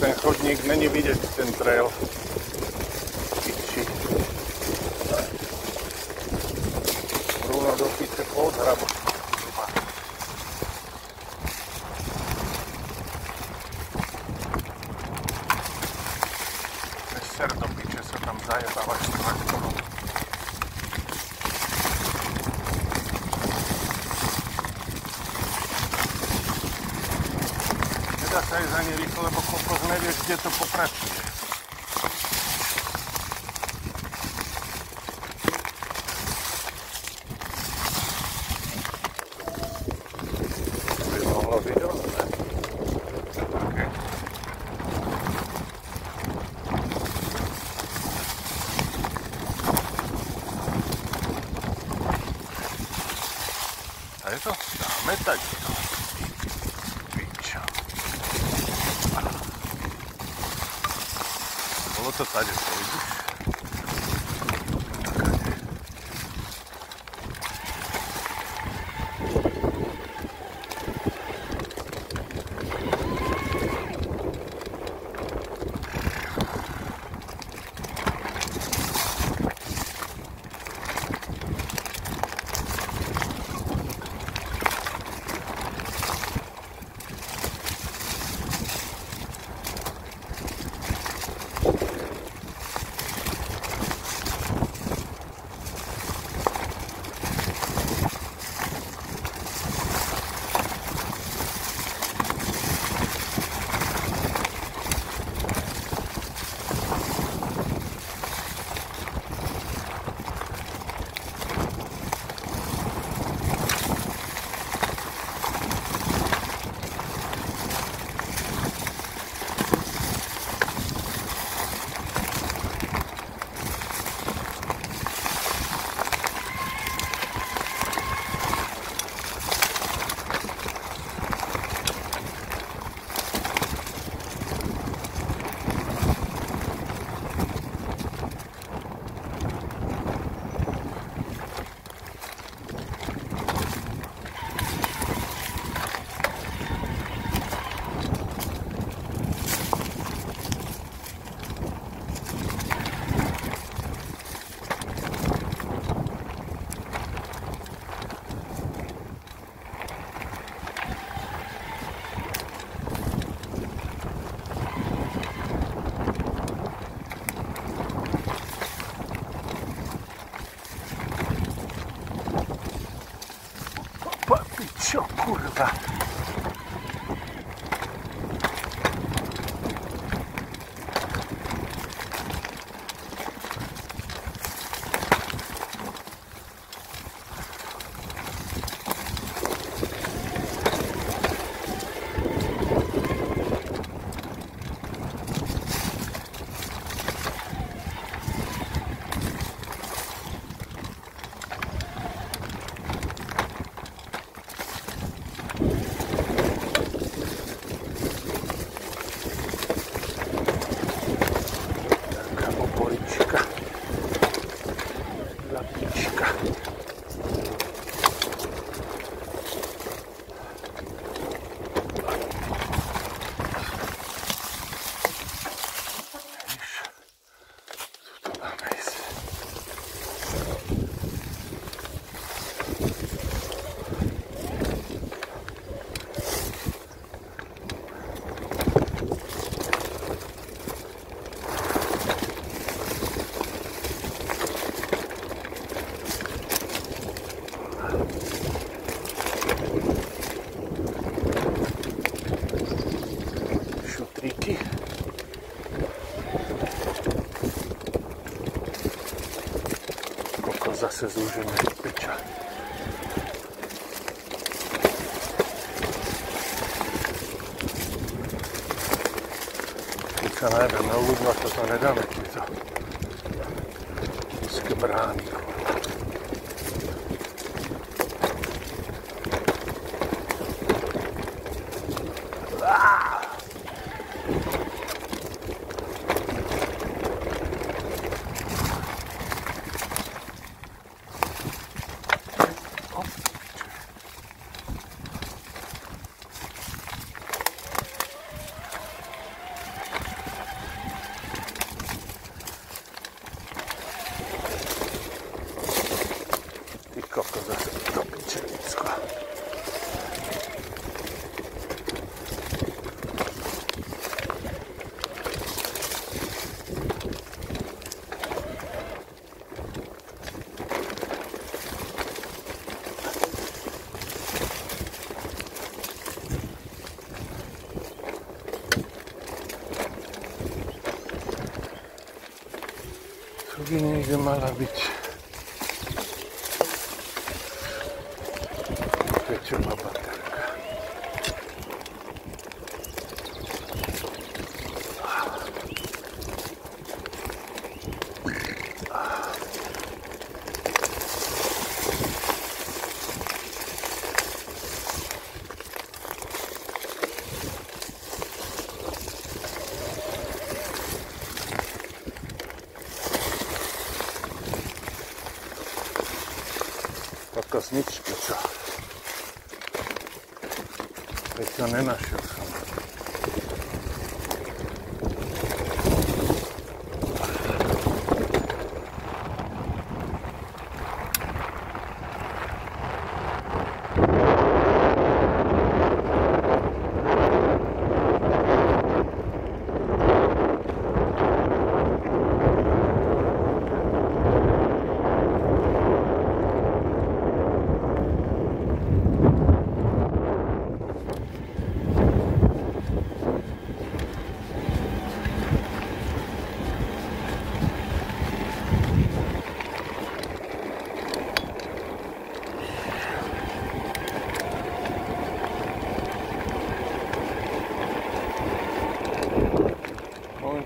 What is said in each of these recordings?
ten chodník, není vidět ten trail. Piči. Bruno do pice podhrabu. Ser Nedá sa ísť ani rýchlo, lebo kokos nevieš, kde to pokračuje. A je to? Dáme tak. Bolo to tady, to 小裤子。Zase zúžime piča. Piča neviem, no ľudma toto nedáme, či to. Úzke brány, kurva. bogini Gymala być. Trzeci papata. kasničkica. Već sam ne našao sam.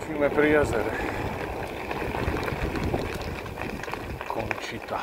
Končíme pri jazere. Končita.